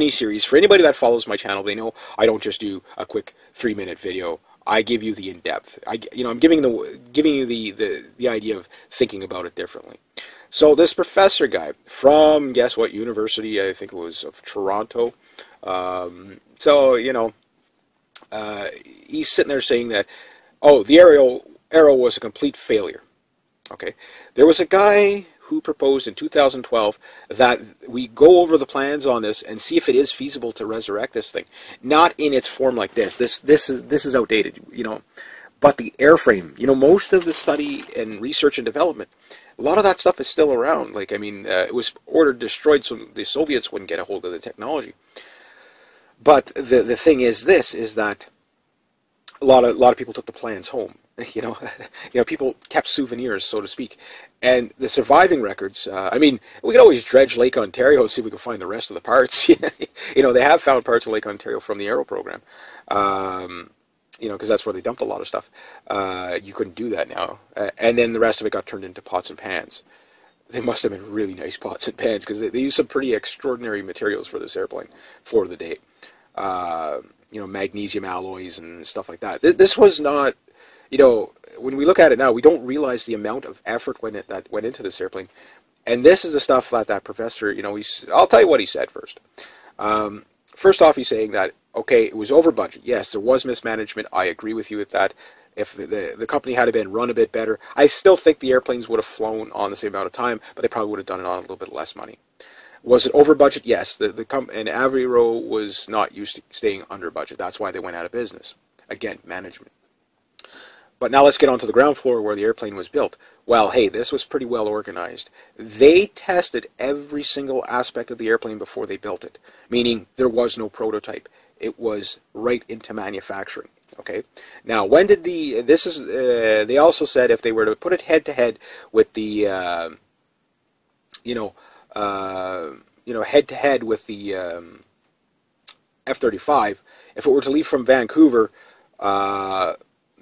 mini series. For anybody that follows my channel, they know I don't just do a quick three minute video. I give you the in depth. I, you know, I'm giving the giving you the, the the idea of thinking about it differently. So this professor guy from guess what university? I think it was of Toronto. Um, so you know, uh, he's sitting there saying that, oh, the Avro Arrow was a complete failure. Okay, there was a guy who proposed in 2012 that we go over the plans on this and see if it is feasible to resurrect this thing. Not in its form like this. This this is this is outdated, you know. But the airframe, you know, most of the study and research and development, a lot of that stuff is still around. Like I mean, uh, it was ordered destroyed so the Soviets wouldn't get a hold of the technology. But the the thing is this is that a lot of a lot of people took the plans home you know, you know, people kept souvenirs, so to speak, and the surviving records. Uh, I mean, we could always dredge Lake Ontario and see if we can find the rest of the parts. you know, they have found parts of Lake Ontario from the Arrow program. Um, you know, because that's where they dumped a lot of stuff. Uh, you couldn't do that now, uh, and then the rest of it got turned into pots and pans. They must have been really nice pots and pans because they, they used some pretty extraordinary materials for this airplane for the day. Uh, you know, magnesium alloys and stuff like that. This was not you know, when we look at it now, we don't realize the amount of effort that went into this airplane. And this is the stuff that that professor, you know, he's. I'll tell you what he said first. Um, first off, he's saying that okay, it was over budget. Yes, there was mismanagement. I agree with you with that. If the, the, the company had been run a bit better, I still think the airplanes would have flown on the same amount of time, but they probably would have done it on a little bit less money. Was it over budget? Yes. The the com- and Avro was not used to staying under budget. That's why they went out of business. Again, management. But now let's get onto the ground floor where the airplane was built. Well, hey, this was pretty well organized. They tested every single aspect of the airplane before they built it, meaning there was no prototype. It was right into manufacturing. Okay. Now, when did the this is? Uh, they also said if they were to put it head to head with the, uh, you know, uh, you know, head to head with the um, F-35, if it were to leave from Vancouver,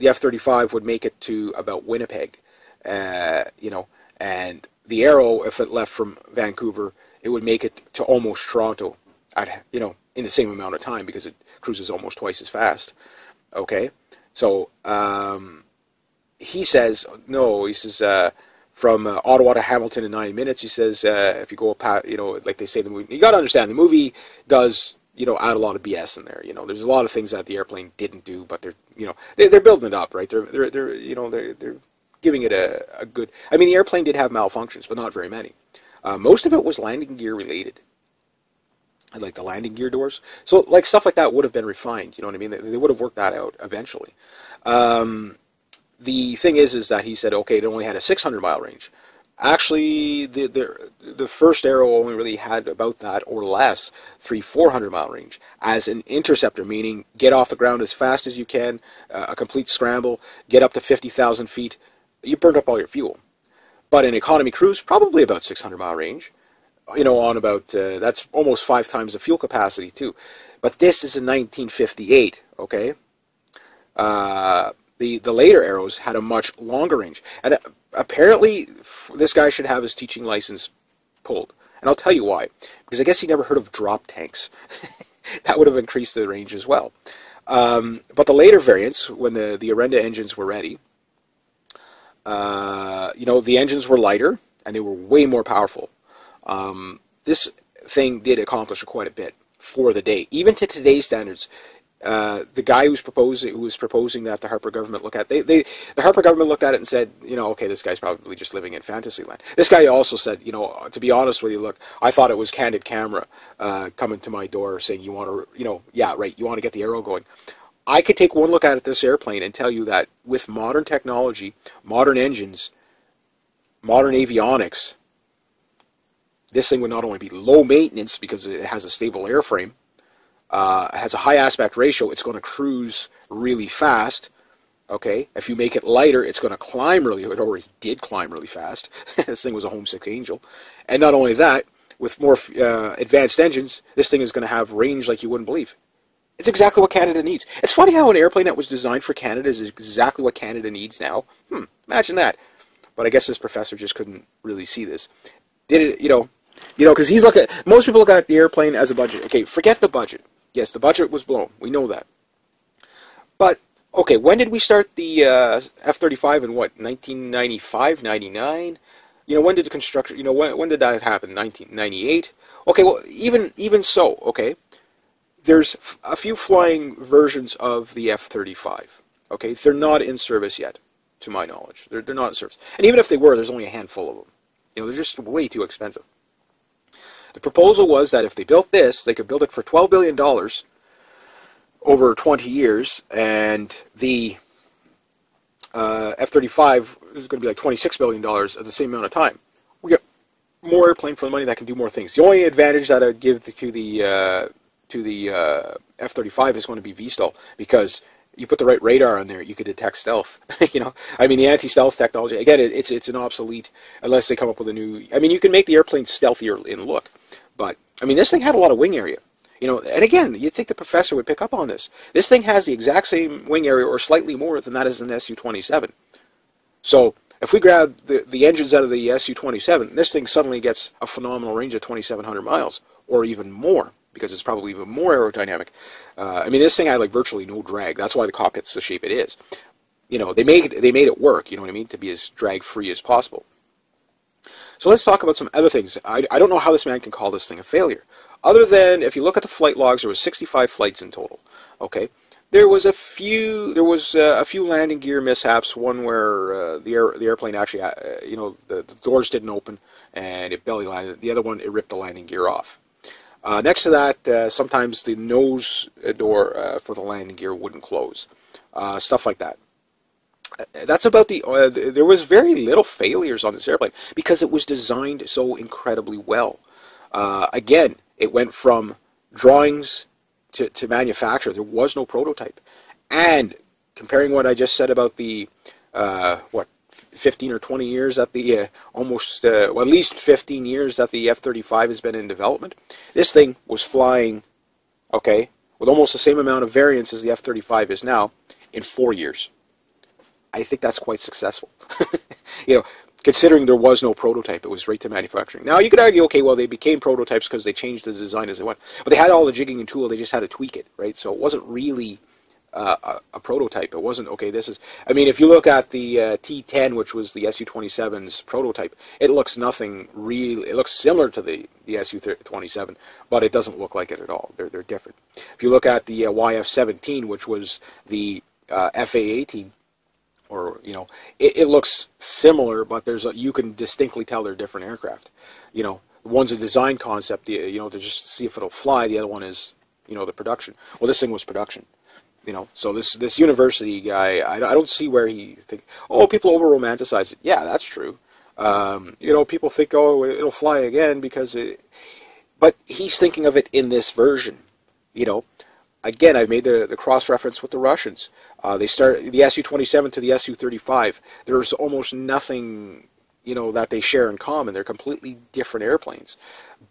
the F-35 would make it to about Winnipeg, uh, you know, and the Arrow, if it left from Vancouver, it would make it to almost Toronto, at you know, in the same amount of time because it cruises almost twice as fast. Okay, so um, he says no. He says uh, from uh, Ottawa to Hamilton in nine minutes. He says uh, if you go past, you know, like they say in the movie, you got to understand the movie does you know, add a lot of BS in there. You know, there's a lot of things that the airplane didn't do, but they're, you know, they, are building it up, right? They're, they're, they're, you know, they're, they're giving it a, a good. I mean, the airplane did have malfunctions, but not very many. Uh, most of it was landing gear related, like the landing gear doors. So, like stuff like that would have been refined. You know what I mean? They, they would have worked that out eventually. Um, the thing is, is that he said, okay, it only had a 600 mile range. Actually, the, the, the first arrow only really had about that or less, three, 400 mile range as an interceptor, meaning get off the ground as fast as you can, uh, a complete scramble, get up to 50,000 feet. You burned up all your fuel. But an economy cruise, probably about 600 mile range, you know, on about, uh, that's almost five times the fuel capacity too. But this is in 1958, okay? Uh, the, the later arrows had a much longer range. And uh, apparently this guy should have his teaching license pulled. And I'll tell you why. Because I guess he never heard of drop tanks. that would have increased the range as well. Um, but the later variants, when the, the Orenda engines were ready, uh, you know, the engines were lighter and they were way more powerful. Um, this thing did accomplish quite a bit for the day. Even to today's standards, uh, the guy who's proposing who was proposing that the Harper government look at they, they the Harper government looked at it and said you know okay this guy's probably just living in fantasy land. This guy also said you know to be honest with you look I thought it was candid camera uh, coming to my door saying you want to you know yeah right you want to get the arrow going. I could take one look at this airplane and tell you that with modern technology, modern engines, modern avionics, this thing would not only be low maintenance because it has a stable airframe uh, has a high aspect ratio, it's going to cruise really fast. Okay, if you make it lighter, it's going to climb really. It already did climb really fast. this thing was a homesick angel, and not only that, with more uh, advanced engines, this thing is going to have range like you wouldn't believe. It's exactly what Canada needs. It's funny how an airplane that was designed for Canada is exactly what Canada needs now. Hmm, imagine that. But I guess this professor just couldn't really see this. Did it? You know, You know, because he's looking. Most people look at the airplane as a budget. Okay, forget the budget. Yes, the budget was blown. We know that. But okay, when did we start the uh, F-35 in what 1995, 99? You know, when did the construction? You know, when when did that happen? 1998. Okay, well, even even so, okay, there's a few flying versions of the F-35. Okay, they're not in service yet, to my knowledge. They're they're not in service, and even if they were, there's only a handful of them. You know, they're just way too expensive. The proposal was that if they built this, they could build it for $12 billion over 20 years, and the uh, F-35 is going to be like $26 billion at the same amount of time. We get more airplane for the money that can do more things. The only advantage that I'd give to the uh, to the uh, F-35 is going to be VSTOL because you put the right radar on there, you could detect stealth. you know, I mean, the anti-stealth technology again, it, it's it's an obsolete unless they come up with a new. I mean, you can make the airplane stealthier in look, I mean, this thing had a lot of wing area. You know, and again, you'd think the professor would pick up on this. This thing has the exact same wing area, or slightly more than that is an Su-27. So if we grab the, the engines out of the Su-27, this thing suddenly gets a phenomenal range of 2,700 miles, or even more, because it's probably even more aerodynamic. Uh, I mean, this thing had like virtually no drag. That's why the cockpit's the shape it is. You know, they made they made it work. You know what I mean? To be as drag free as possible. So let's talk about some other things. I, I don't know how this man can call this thing a failure. Other than, if you look at the flight logs, there was 65 flights in total. Okay, there was a few. There was uh, a few landing gear mishaps. One where uh, the air, the airplane actually, uh, you know, the, the, doors didn't open and it belly landed. The other one, it ripped the landing gear off. Uh, next to that, uh, sometimes the nose door uh, for the landing gear wouldn't close. stuff like that that's about the uh, there was very little failures on this airplane because it was designed so incredibly well uh, again it went from drawings to, to manufacture. There was no prototype. And comparing what I just said about the, uh, what, 15 or 20 years that the, uh, almost, uh, well, at least 15 years that the F-35 has been in development, this thing was flying, okay, with almost the same amount of variance as the F-35 is now in four years. I think that's quite successful. you know, considering there was no prototype. It was right to manufacturing. Now, you could argue, okay, well, they became prototypes because they changed the design as they went. But they had all the jigging and tool. They just had to tweak it, right? So it wasn't really uh, a, a, prototype. It wasn't, okay, this is... I mean, if you look at the uh, T-10, which was the Su-27's prototype, it looks nothing really... It looks similar to the, the Su-27, but it doesn't look like it at all. They're, they're different. If you look at the uh, YF-17, which was the uh, FA-18 or you know, it, it looks similar, but there's a, you can distinctly tell they're different aircraft. You know, one's a design concept, you know, to just see if it'll fly. The other one is, you know, the production. Well, this thing was production. You know, so this this university guy, I, I don't see where he think. Oh, people over romanticize it. Yeah, that's true. Um, you know, people think, oh, it'll fly again because it. But he's thinking of it in this version. You know, again, I've made the, the cross reference with the Russians. Uh, they start the Su-27 to the Su-35. There's almost nothing, you know, that they share in common. They're completely different airplanes,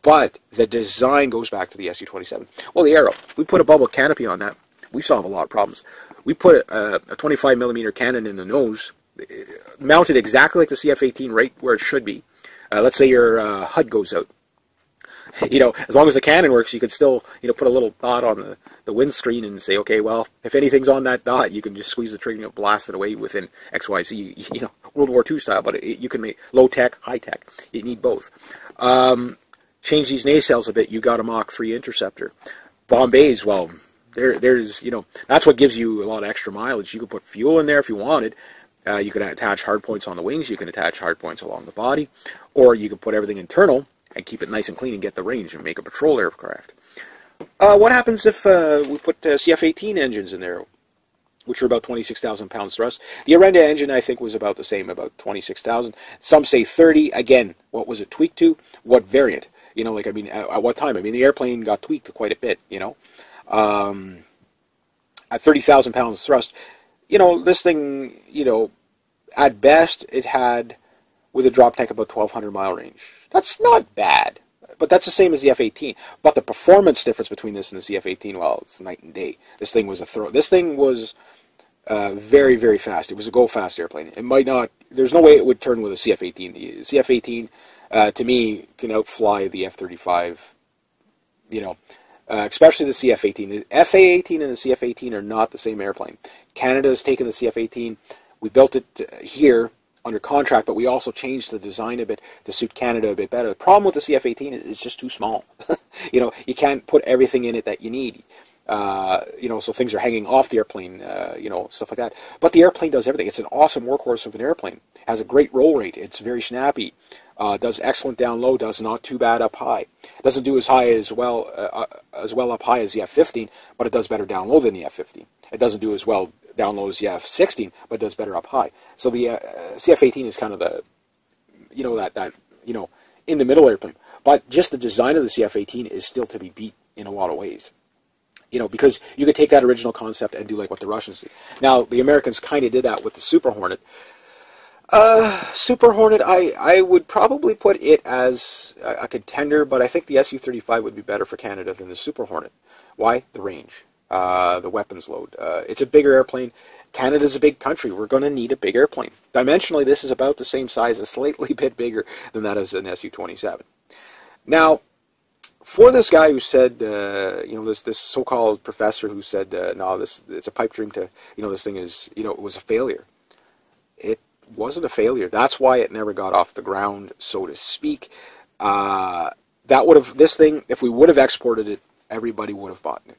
but the design goes back to the Su-27. Well, the arrow. We put a bubble canopy on that. We solve a lot of problems. We put a, a 25 millimeter cannon in the nose, mounted exactly like the CF-18, right where it should be. Uh, let's say your uh, HUD goes out you know, as long as the cannon works, you can still, you know, put a little dot on the, the windscreen and say, okay, well, if anything's on that dot, you can just squeeze the trigger and blast it away within XYZ, you, you know, World War II style, but it, you can make low tech, high tech. You need both. Um, change these nacelles a bit, you got a Mach 3 interceptor. Bomb bays, well, there, there's, you know, that's what gives you a lot of extra mileage. You can put fuel in there if you wanted. Uh, you can attach hard points on the wings. You can attach hard points along the body, or you can put everything internal and keep it nice and clean and get the range and make a patrol aircraft. Uh, what happens if uh, we put uh, CF-18 engines in there, which are about 26,000 pounds thrust? The Orenda engine, I think, was about the same, about 26,000. Some say 30. Again, what was it tweaked to? What variant? You know, like, I mean, at, at what time? I mean, the airplane got tweaked quite a bit, you know. Um, at 30,000 pounds thrust, you know, this thing, you know, at best, it had, with a drop tank, about 1,200 mile range that's not bad. But that's the same as the F-18. But the performance difference between this and the CF-18, well, it's night and day. This thing was a throw. This thing was uh, very, very fast. It was a go fast airplane. It might not. There's no way it would turn with a CF-18. The CF-18 uh, to me, can outfly the F-35. You know, uh, especially the CF-18. The FA-18 and the CF-18 are not the same airplane. Canada has taken the CF-18. We built it uh, here under contract, but we also changed the design a bit to suit Canada a bit better. The problem with the CF-18 is it's just too small. you know, you can't put everything in it that you need. Uh, you know, so things are hanging off the airplane, uh, you know, stuff like that. But the airplane does everything. It's an awesome workhorse of an airplane. Has a great roll rate. It's very snappy. Uh, does excellent down low. Does not too bad up high. Doesn't do as high as well uh, uh, as well up high as the F-15, but it does better down low than the F-15. It doesn't do as well down low as the F-16, but does better up high. So the uh, CF-18 is kind of the, you know, that that you know, in the middle airplane. But just the design of the CF-18 is still to be beat in a lot of ways. You know, because you could take that original concept and do like what the Russians do. Now, the Americans kind of did that with the Super Hornet. Uh, Super Hornet, I, I would probably put it as a, a contender, but I think the Su-35 would be better for Canada than the Super Hornet. Why? The range, uh, the weapons load. Uh, it's a bigger airplane. Canada's a big country. We're going to need a big airplane. Dimensionally, this is about the same size, a slightly bit bigger than that as an Su-27. Now, for this guy who said, uh, you know, this this so-called professor who said, uh, no, this it's a pipe dream to, you know, this thing is, you know, it was a failure. It wasn't a failure. That's why it never got off the ground, so to speak. Uh, that would have this thing, if we would have exported it, everybody would have bought it.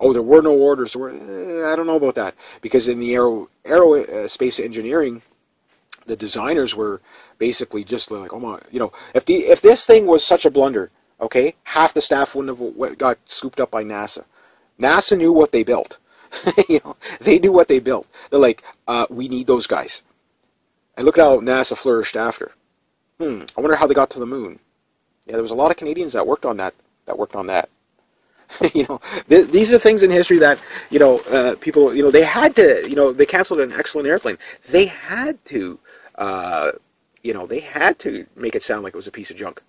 Oh, there were no orders. Were, eh, I don't know about that because in the aero aerospace uh, engineering, the designers were basically just like, oh my, you know, if the if this thing was such a blunder, okay, half the staff wouldn't have got scooped up by NASA. NASA knew what they built. you know, they knew what they built. They're like, uh, we need those guys. And look at how NASA flourished after. Hmm, I wonder how they got to the moon. Yeah, there was a lot of Canadians that worked on that. That worked on that. you know, th- these are things in history that you know uh, people. You know, they had to. You know, they canceled an excellent airplane. They had to. Uh, you know, they had to make it sound like it was a piece of junk.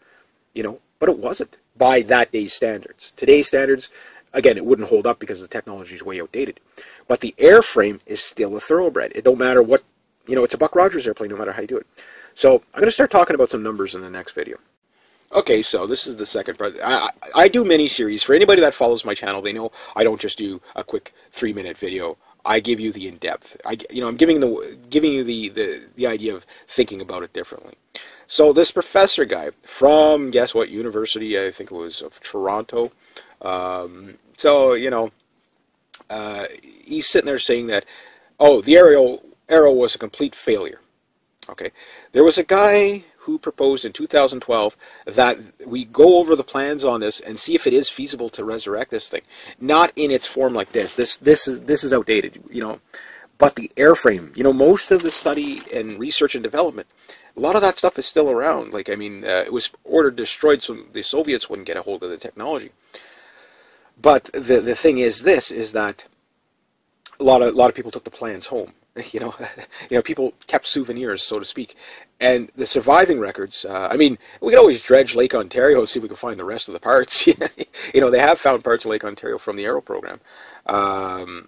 You know, but it wasn't by that day's standards. Today's standards, again, it wouldn't hold up because the technology is way outdated. But the airframe is still a thoroughbred. It don't matter what, you know, it's a Buck Rogers airplane no matter how you do it. So I'm going to start talking about some numbers in the next video. Okay, so this is the second part. I, I do mini-series. For anybody that follows my channel, they know I don't just do a quick three-minute video. I give you the in-depth. I, you know, I'm giving the giving you the, the, the idea of thinking about it differently. So this professor guy from guess what university? I think it was of Toronto. Um, so you know, uh, he's sitting there saying that, oh, the Avro Arrow was a complete failure. Okay, there was a guy who proposed in 2012 that we go over the plans on this and see if it is feasible to resurrect this thing. Not in its form like this. This this is this is outdated, you know. But the airframe, you know, most of the study and research and development, a lot of that stuff is still around. Like I mean, uh, it was ordered destroyed so the Soviets wouldn't get a hold of the technology. But the the thing is, this is that a lot of a lot of people took the plans home you know, you know, people kept souvenirs, so to speak. And the surviving records, uh, I mean, we could always dredge Lake Ontario and see if we can find the rest of the parts. you know, they have found parts of Lake Ontario from the Arrow program. Um,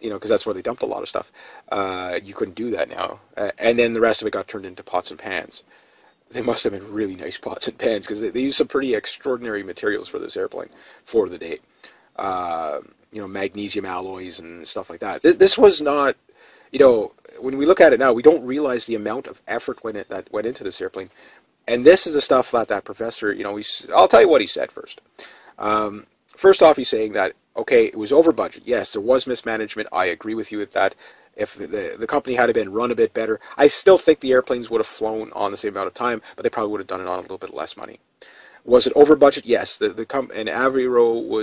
you know, because that's where they dumped a lot of stuff. Uh, you couldn't do that now. Uh, and then the rest of it got turned into pots and pans. They must have been really nice pots and pans because they, they used some pretty extraordinary materials for this airplane for the date. Uh, you know, magnesium alloys and stuff like that. This was not you know, when we look at it now, we don't realize the amount of effort went it, that went into this airplane. And this is the stuff that that professor, you know, he's, I'll tell you what he said first. Um, first off, he's saying that, okay, it was over budget. Yes, there was mismanagement. I agree with you with that. If the, the company had been run a bit better, I still think the airplanes would have flown on the same amount of time, but they probably would have done it on a little bit less money. Was it over budget? Yes. The, the com- and Avro was